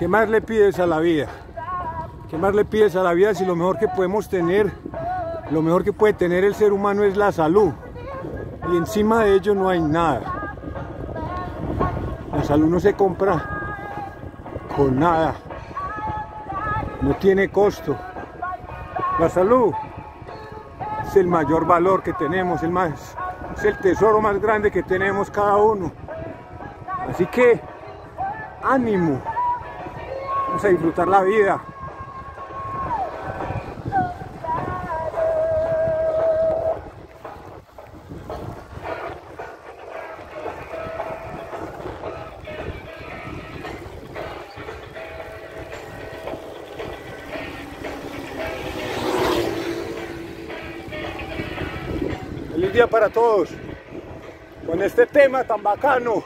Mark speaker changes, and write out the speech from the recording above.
Speaker 1: ¿Qué más le pides a la vida? ¿Qué más le pides a la vida si lo mejor que podemos tener, lo mejor que puede tener el ser humano es la salud? Y encima de ello no hay nada. La salud no se compra con nada. No tiene costo. La salud es el mayor valor que tenemos, es el tesoro más grande que tenemos cada uno. Así que, ánimo. Vamos a disfrutar la vida. Feliz día para todos con este tema tan bacano